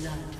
blood.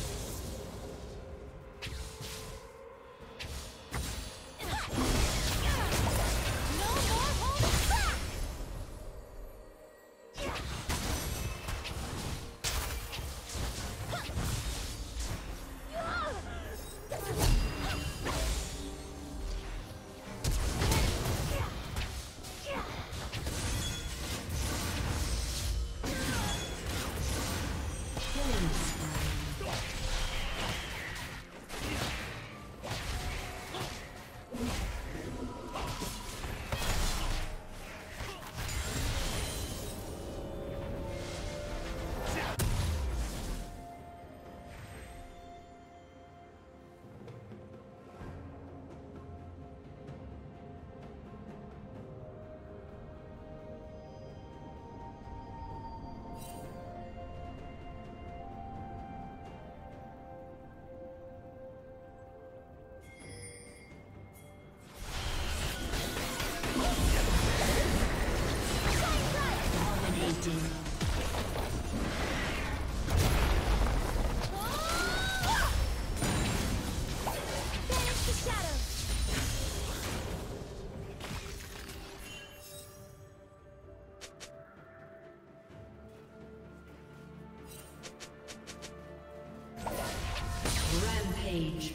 Rampage.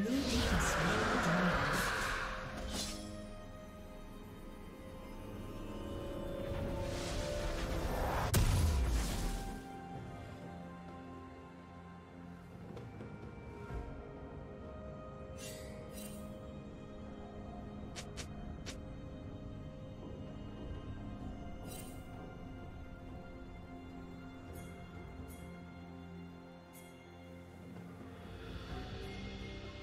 Blue team slain.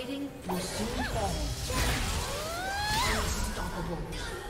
Plating will soon fall. Unstoppable.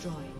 destroyed.